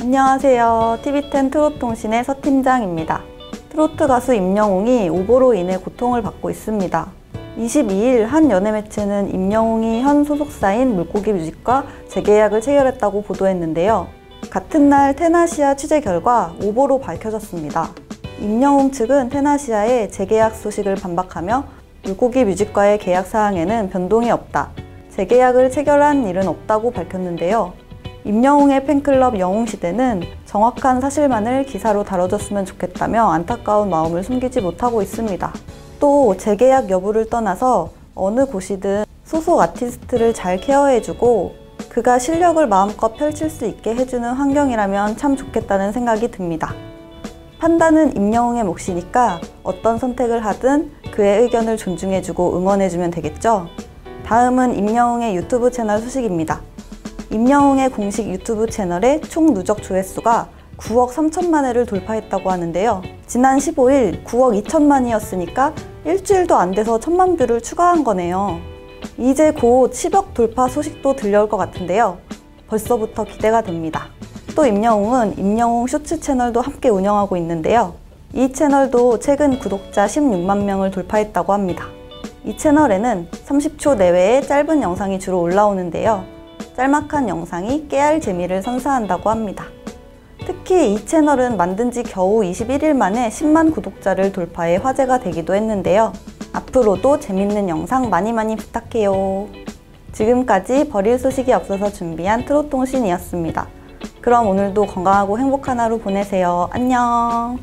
안녕하세요. TV10 트롯통신의 서팀장입니다. 트로트 가수 임영웅이 오보로 인해 고통을 받고 있습니다. 22일 한 연예 매체는 임영웅이 현 소속사인 물고기 뮤직과 재계약을 체결했다고 보도했는데요. 같은 날 테나시아 취재 결과 오보로 밝혀졌습니다. 임영웅 측은 테나시아의 재계약 소식을 반박하며 물고기 뮤직과의 계약 사항에는 변동이 없다. 재계약을 체결한 일은 없다고 밝혔는데요. 임영웅의 팬클럽 영웅시대는 정확한 사실만을 기사로 다뤄줬으면 좋겠다며 안타까운 마음을 숨기지 못하고 있습니다. 또 재계약 여부를 떠나서 어느 곳이든 소속 아티스트를 잘 케어해주고 그가 실력을 마음껏 펼칠 수 있게 해주는 환경이라면 참 좋겠다는 생각이 듭니다. 판단은 임영웅의 몫이니까 어떤 선택을 하든 그의 의견을 존중해주고 응원해주면 되겠죠? 다음은 임영웅의 유튜브 채널 소식입니다. 임영웅의 공식 유튜브 채널의 총 누적 조회수가 9억 3천만 회를 돌파했다고 하는데요. 지난 15일 9억 2천만이었으니까 일주일도 안 돼서 천만 뷰를 추가한 거네요. 이제 곧 10억 돌파 소식도 들려올 것 같은데요. 벌써부터 기대가 됩니다. 또 임영웅은 임영웅 쇼츠 채널도 함께 운영하고 있는데요. 이 채널도 최근 구독자 16만 명을 돌파했다고 합니다. 이 채널에는 30초 내외의 짧은 영상이 주로 올라오는데요. 짤막한 영상이 깨알 재미를 선사한다고 합니다. 특히 이 채널은 만든 지 겨우 21일 만에 10만 구독자를 돌파해 화제가 되기도 했는데요. 앞으로도 재밌는 영상 많이 많이 부탁해요. 지금까지 버릴 소식이 없어서 준비한 트롯통신이었습니다. 그럼 오늘도 건강하고 행복한 하루 보내세요. 안녕!